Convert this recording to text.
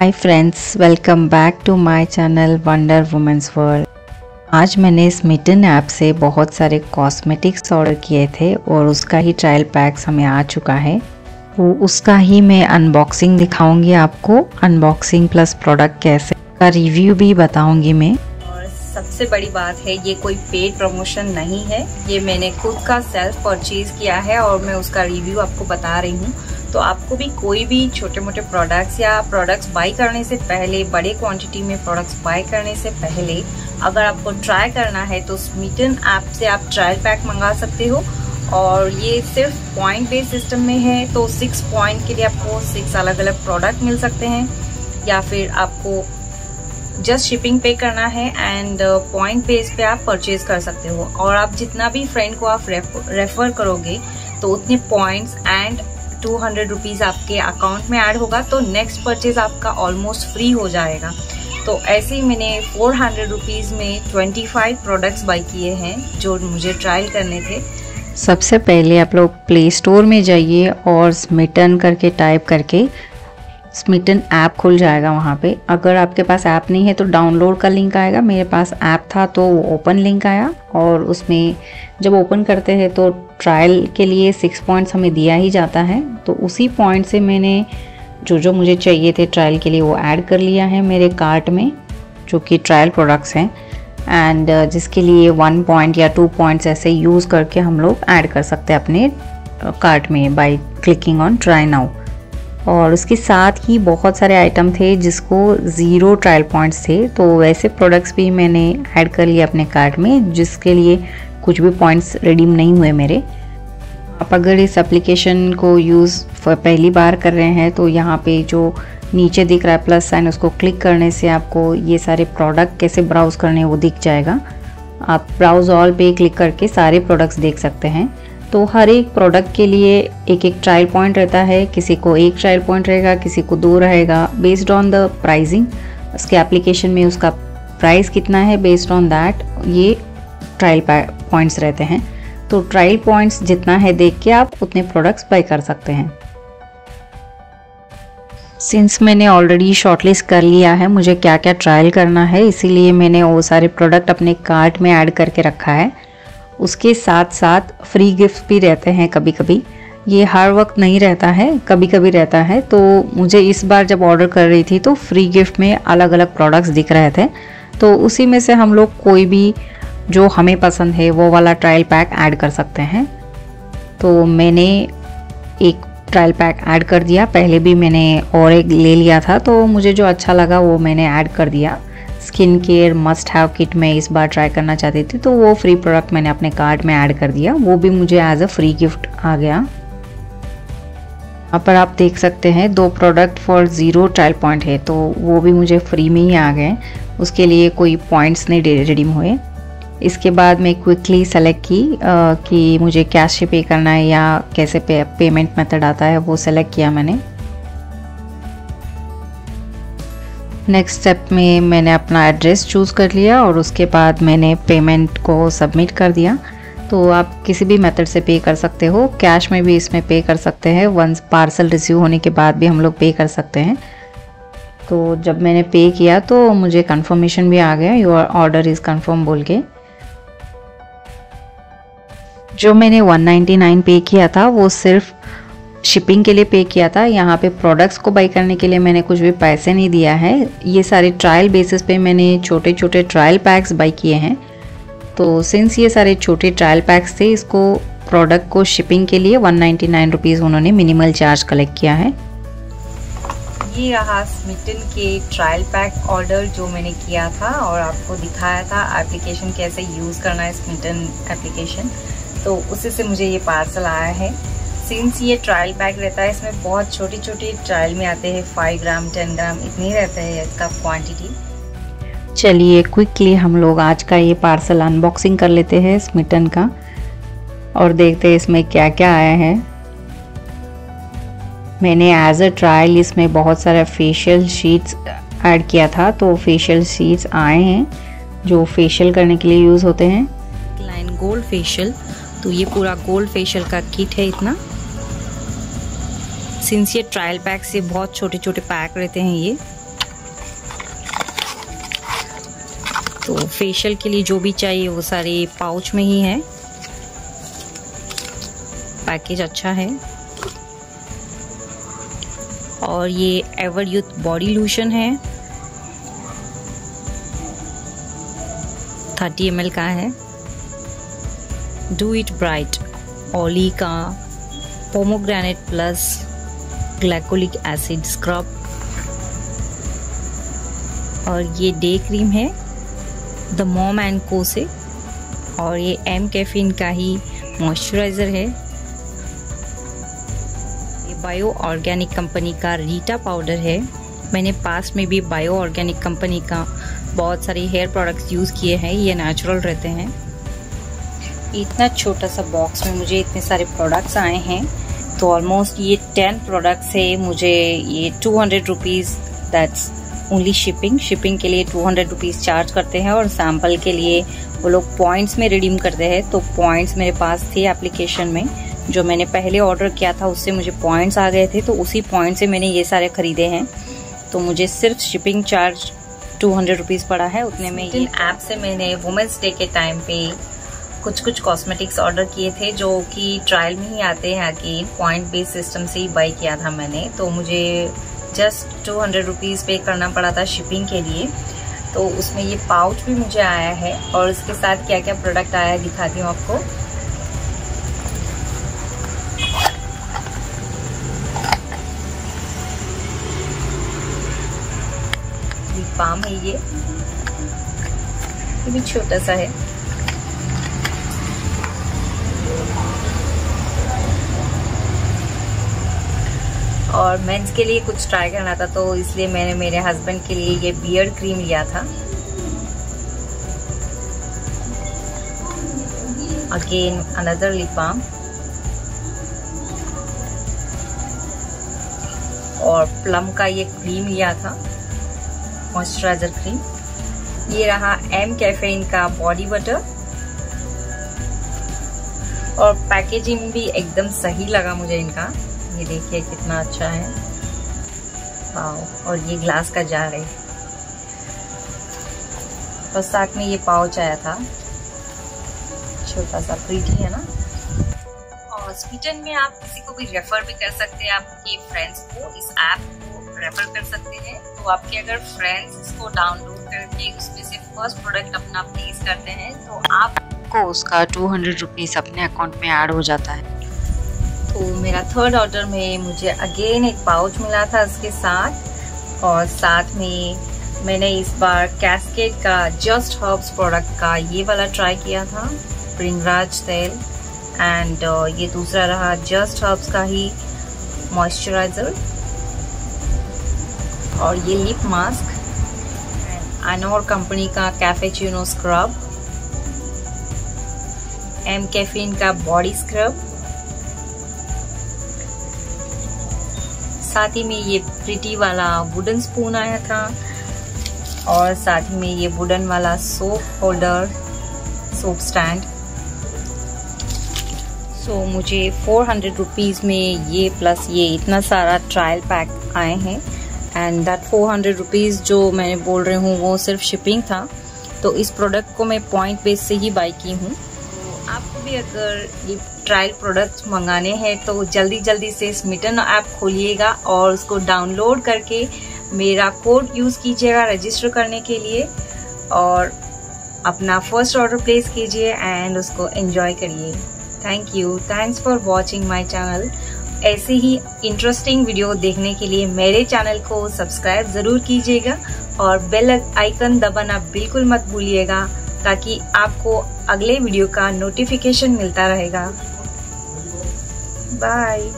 Hi friends welcome back to my channel wonder women's world आज मैंने Smitten app से बहुत सारे कॉस्मेटिक्स ऑर्डर किए थे और उसका ही ट्रायल पैक्स हमें आ चुका है। वो उसका ही मैं अनबॉक्सिंग दिखाऊँगी आपको। अनबॉक्सिंग प्लस प्रोडक्ट कैसे? का रिव्यू भी बताऊँगी मैं। और सबसे बड़ी बात है, ये कोई पेड प्रमोशन नहीं है। ये मैंने खुद का सेल्फ परचेज किया है और मैं उसका रिव्यू आपको बता रही हूँ। तो आपको भी कोई भी छोटे मोटे प्रोडक्ट्स या प्रोडक्ट्स बाई करने से पहले, बड़े क्वांटिटी में प्रोडक्ट्स बाई करने से पहले, अगर आपको ट्राई करना है तो स्मीटन ऐप से आप ट्रायल पैक मंगा सकते हो। और ये सिर्फ़ पॉइंट बेस्ड सिस्टम में है तो सिक्स पॉइंट के लिए आपको सिक्स अलग अलग प्रोडक्ट मिल सकते हैं। या फिर आपको जस्ट शिपिंग पे करना है एंड पॉइंट बेस पे आप परचेज कर सकते हो। और आप जितना भी फ्रेंड को आप रेफर करोगे तो उतने points and two hundred rupees आपके अकाउंट में ऐड होगा तो नेक्स्ट परचेज आपका ऑलमोस्ट फ्री हो जाएगा। तो ऐसे ही मैंने फोर हंड्रेड रुपीज़ में ट्वेंटी फाइव प्रोडक्ट्स बाई किए हैं, जो मुझे ट्रायल करने थे। सबसे पहले आप लोग प्ले स्टोर में जाइए और स्मिटन करके टाइप करके स्मिटन ऐप खुल जाएगा वहाँ पे। अगर आपके पास ऐप नहीं है तो डाउनलोड का लिंक आएगा। मेरे पास ऐप था तो वो ओपन लिंक आया और उसमें जब ओपन करते हैं तो ट्रायल के लिए सिक्स पॉइंट्स हमें दिया ही जाता है तो उसी पॉइंट से मैंने जो जो मुझे चाहिए थे ट्रायल के लिए वो ऐड कर लिया है मेरे कार्ट में, जो कि ट्रायल प्रोडक्ट्स हैं एंड जिसके लिए वन पॉइंट या टू पॉइंट्स ऐसे यूज़ करके हम लोग ऐड कर सकते हैं अपने कार्ट में by clicking on try now और उसके साथ ही बहुत सारे आइटम थे जिसको ज़ीरो ट्रायल पॉइंट्स थे तो वैसे प्रोडक्ट्स भी मैंने ऐड कर लिए अपने कार्ट में, जिसके लिए कुछ भी पॉइंट्स रिडीम नहीं हुए मेरे। आप अगर इस एप्लीकेशन को यूज़ पहली बार कर रहे हैं तो यहाँ पे जो नीचे दिख रहा है प्लस साइन उसको क्लिक करने से आपको ये सारे प्रोडक्ट कैसे ब्राउज़ करने वो दिख जाएगा। आप ब्राउज़ ऑल पे क्लिक करके सारे प्रोडक्ट्स देख सकते हैं। तो हर एक प्रोडक्ट के लिए एक एक ट्रायल पॉइंट रहता है। किसी को एक ट्रायल पॉइंट रहेगा, किसी को दो रहेगा बेस्ड ऑन द प्राइजिंग उसके एप्लीकेशन में उसका प्राइस कितना है बेस्ड ऑन दैट ये ट्रायल पॉइंट्स रहते हैं। तो ट्रायल पॉइंट्स जितना है देख के आप उतने प्रोडक्ट्स बाई कर सकते हैं। सिंस मैंने ऑलरेडी शॉर्टलिस्ट कर लिया है, मुझे क्या क्या ट्रायल करना है, इसीलिए मैंने वो सारे प्रोडक्ट अपने कार्ट में ऐड करके रखा है। उसके साथ साथ फ्री गिफ्ट भी रहते हैं कभी कभी ये हर वक्त नहीं रहता है कभी कभी रहता है। तो मुझे इस बार जब ऑर्डर कर रही थी तो फ्री गिफ्ट में अलग अलग प्रोडक्ट्स दिख रहे थे। तो उसी में से हम लोग कोई भी जो हमें पसंद है, वो वाला ट्रायल पैक ऐड कर सकते हैं। तो मैंने एक ट्रायल पैक ऐड कर दिया। पहले भी मैंने और एक ले लिया था तो मुझे जो अच्छा लगा, वो मैंने ऐड कर दिया। Skin care must have kit में इस बार ट्राई करना चाहती थी तो वो फ्री प्रोडक्ट मैंने अपने कार्ड में ऐड कर दिया। वो भी मुझे एज अ फ्री गिफ्ट आ गया। यहाँ पर आप देख सकते हैं, दो product for zero trial point है तो वो भी मुझे फ्री में ही आ गए। उसके लिए कोई पॉइंट्स नहीं रिडीम हुए। इसके बाद मैं क्विकली सेलेक्ट की आ, कि मुझे कैश से पे करना है या कैसे पे, पेमेंट मेथड आता है वो सेलेक्ट किया मैंने। नेक्स्ट स्टेप में मैंने अपना एड्रेस चूज़ कर लिया और उसके बाद मैंने पेमेंट को सबमिट कर दिया। तो आप किसी भी मेथड से पे कर सकते हो। कैश में भी इसमें पे कर सकते हैं। वंस पार्सल रिसीव होने के बाद भी हम लोग पे कर सकते हैं। तो जब मैंने पे किया तो मुझे कंफर्मेशन भी आ गया। योर ऑर्डर इज़ कंफर्म बोल के। जो मैंने 199 पे किया था, वो सिर्फ़ शिपिंग के लिए पे किया था। यहाँ पे प्रोडक्ट्स को बाई करने के लिए मैंने कुछ भी पैसे नहीं दिया है। ये सारे ट्रायल बेसिस पे मैंने छोटे छोटे ट्रायल पैक्स बाई किए हैं। तो सिंस ये सारे छोटे ट्रायल पैक्स थे, इसको प्रोडक्ट को शिपिंग के लिए वन नाइन्टी उन्होंने मिनिमल चार्ज कलेक्ट किया है। ये रहा स्मिटन के ट्रायल पैक ऑर्डर जो मैंने किया था और आपको दिखाया था एप्लीकेशन कैसे यूज़ करना है स्मिटन एप्लीकेशन तो उसी से मुझे ये पार्सल आया है। सिंस ये ट्रायल बैग रहता है इसमें बहुत छोटी छोटी ट्रायल में आते हैं। फाइव ग्राम टेन ग्राम इतनी रहता है इसका क्वांटिटी चलिए क्विकली हम लोग आज का ये पार्सल अनबॉक्सिंग कर लेते हैं स्मिटन का और देखते हैं इसमें क्या क्या आया है। मैंने एज अ ट्रायल इसमें बहुत सारा फेशियल शीट्स ऐड किया था तो फेशियल शीट्स आए हैं जो फेशियल करने के लिए यूज़ होते हैं। लाइन गोल्ड फेशियल तो ये पूरा गोल्ड फेशियल का किट है इतना। सिंस ये ट्रायल पैक से बहुत छोटे छोटे पैक रहते हैं ये। तो फेशियल के लिए जो भी चाहिए वो सारे पाउच में ही है। पैकेज अच्छा है। और ये एवर यूथ बॉडी लूशन है। 30 एम का है। डू इट ब्राइट ओली का pomegranate plus glycolic acid scrub और ये डे क्रीम है द मोम एंड को से। और ये एम कैफिन का ही मॉइस्चराइज़र है। ये बायो ऑर्गेनिक कंपनी का रीटा पाउडर है। मैंने पास में भी बायो ऑर्गेनिक कंपनी का बहुत सारे हेयर प्रोडक्ट्स यूज़ किए हैं, ये नेचुरल रहते हैं। इतना छोटा सा बॉक्स में मुझे इतने सारे प्रोडक्ट्स आए हैं तो ऑलमोस्ट ये टेन प्रोडक्ट्स है मुझे ये two hundred rupees that's only shipping shipping के लिए टू हंड्रेड रुपीज़ चार्ज करते हैं और सैंपल के लिए वो लोग पॉइंट्स में रिडीम करते हैं तो पॉइंट्स मेरे पास थे एप्लीकेशन में। जो मैंने पहले ऑर्डर किया था उससे मुझे पॉइंट्स आ गए थे तो उसी पॉइंट से मैंने ये सारे खरीदे हैं। तो मुझे सिर्फ़ shipping charge two hundred rupees पड़ा है उतने में ये ऐप से मैंने वुमेंस डे के टाइम पे कुछ कुछ कॉस्मेटिक्स ऑर्डर किए थे जो कि ट्रायल में ही आते हैं अगेन पॉइंट बेस्ड सिस्टम से ही बाई किया था मैंने। तो मुझे जस्ट टू हंड्रेड रुपीज़ पे करना पड़ा था शिपिंग के लिए। तो उसमें ये पाउच भी मुझे आया है और इसके साथ क्या क्या प्रोडक्ट आया है दिखाती हूँ आपको। पाम है ये। ये भी छोटा सा है। और मेंस के लिए कुछ ट्राई करना था तो इसलिए मैंने मेरे हस्बैंड के लिए ये बियर्ड क्रीम लिया था। अगेन अनदर लिप बाम और प्लम का ये क्रीम लिया था मॉइस्चराइजर क्रीम ये रहा एम कैफेन का बॉडी बटर और पैकेजिंग भी एकदम सही लगा मुझे इनका। ये देखिए कितना अच्छा है। पाओ और ये ग्लास का जार है। और साथ में ये पाउच आया था। छोटा सा प्रीटी है ना? और स्वीटन में आप किसी को भी रेफर भी कर सकते हैं, आपके फ्रेंड्स को इस ऐप को रेफर कर सकते हैं। तो आपके अगर फ्रेंड्स इसको डाउनलोड करके उसमें से फ़र्स्ट प्रोडक्ट अपना प्लेस करते हैं तो आपको उसका टू हंड्रेड रुपीज़ अपने अकाउंट में ऐड हो जाता है। तो मेरा थर्ड ऑर्डर में मुझे अगेन एक पाउच मिला था इसके साथ। और साथ में मैंने इस बार कैस्केट का जस्ट हर्ब्स प्रोडक्ट का ये वाला ट्राई किया था प्रिंगराज तेल। एंड uh, ये दूसरा रहा जस्ट हर्ब्स का ही मॉइस्चराइजर और ये लिप मास्क अनोर कंपनी का कैफेचिनो स्क्रब एम कैफिन का बॉडी स्क्रब साथ ही में ये प्रिटी वाला वुडन स्पून आया था और साथ ही में ये वुडन वाला soap holder soap stand so मुझे फोर हंड्रेड रुपीज़ में ये प्लस ये इतना सारा ट्रायल पैक आए हैं and that four hundred rupees जो मैंने बोल रही हूँ, वो सिर्फ़ शिपिंग था। तो इस प्रोडक्ट को मैं पॉइंट बेस से ही बाई की हूँ। तो आपको भी अगर ये ट्रायल प्रोडक्ट मंगाने हैं तो जल्दी जल्दी से स्मिटन ऐप खोलिएगा और उसको डाउनलोड करके मेरा कोड यूज़ कीजिएगा रजिस्टर करने के लिए और अपना फ़र्स्ट ऑर्डर प्लेस कीजिए एंड उसको एंजॉय करिए। Thank you thanks for watching my channel ऐसे ही इंटरेस्टिंग वीडियो देखने के लिए मेरे चैनल को सब्सक्राइब ज़रूर कीजिएगा और बेल आइकन दबाना बिल्कुल मत भूलिएगा ताकि आपको अगले वीडियो का नोटिफिकेशन मिलता रहेगा। बाय